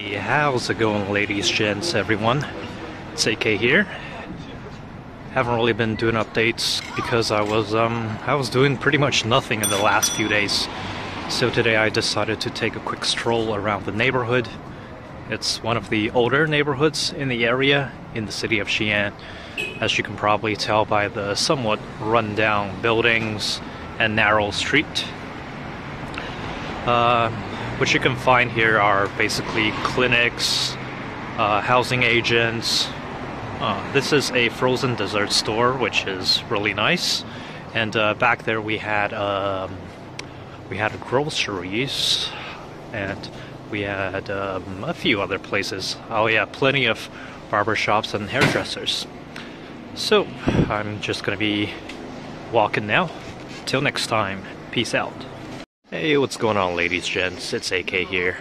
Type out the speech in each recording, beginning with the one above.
How's it going, ladies, gents, everyone? It's AK here. Haven't really been doing updates because I was um I was doing pretty much nothing in the last few days. So today I decided to take a quick stroll around the neighborhood. It's one of the older neighborhoods in the area in the city of Xi'an, as you can probably tell by the somewhat rundown buildings and narrow street. Uh, what you can find here are basically clinics, uh, housing agents. Uh, this is a frozen dessert store, which is really nice. And uh, back there we had um, we had groceries, and we had um, a few other places. Oh yeah, plenty of barber shops and hairdressers. So I'm just gonna be walking now. Till next time, peace out. Hey, what's going on, ladies, and gents? It's AK here.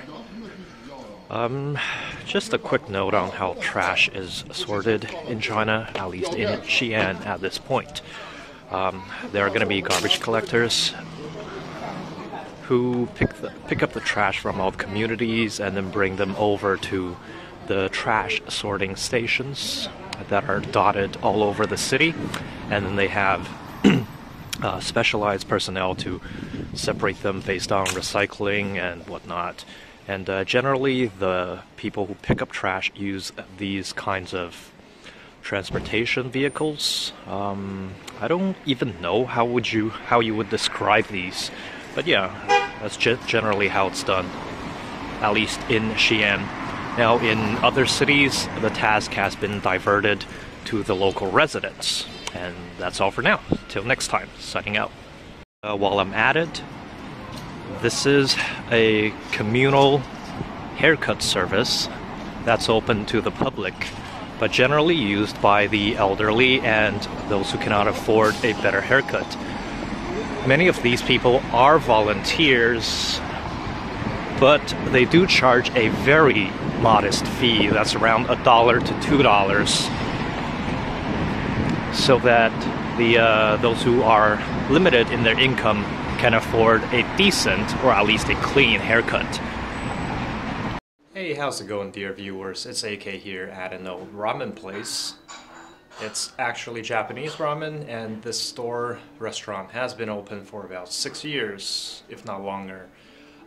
Um, just a quick note on how trash is sorted in China, at least in Xi'an at this point. Um, there are going to be garbage collectors who pick the, pick up the trash from all the communities and then bring them over to the trash sorting stations that are dotted all over the city, and then they have uh, specialized personnel to separate them based on recycling and whatnot. And uh, generally, the people who pick up trash use these kinds of transportation vehicles. Um, I don't even know how would you how you would describe these, but yeah, that's ge- generally how it's done. At least in Xi'an. Now, in other cities, the task has been diverted to the local residents. And that's all for now. Till next time, signing out. Uh, while I'm at it, this is a communal haircut service that's open to the public, but generally used by the elderly and those who cannot afford a better haircut. Many of these people are volunteers, but they do charge a very modest fee that's around a dollar to two dollars so that the uh, those who are limited in their income can afford a decent or at least a clean haircut. Hey, how's it going, dear viewers? It's AK here at an old ramen place. It's actually Japanese ramen, and this store restaurant has been open for about six years, if not longer.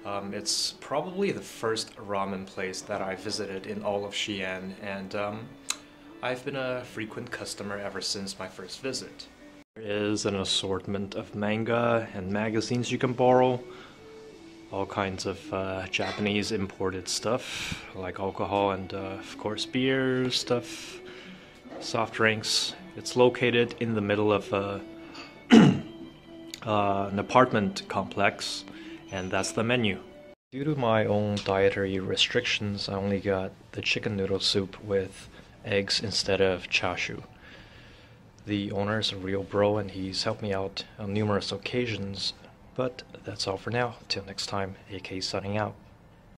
Um, it's probably the first ramen place that I visited in all of Xi'an, and um, I've been a frequent customer ever since my first visit. There is an assortment of manga and magazines you can borrow. All kinds of uh, Japanese imported stuff, like alcohol and, uh, of course, beer stuff, soft drinks. It's located in the middle of uh, an apartment complex, and that's the menu. Due to my own dietary restrictions, I only got the chicken noodle soup with eggs instead of chashu. The owner is a real bro and he's helped me out on numerous occasions, but that's all for now. Till next time, AK signing out.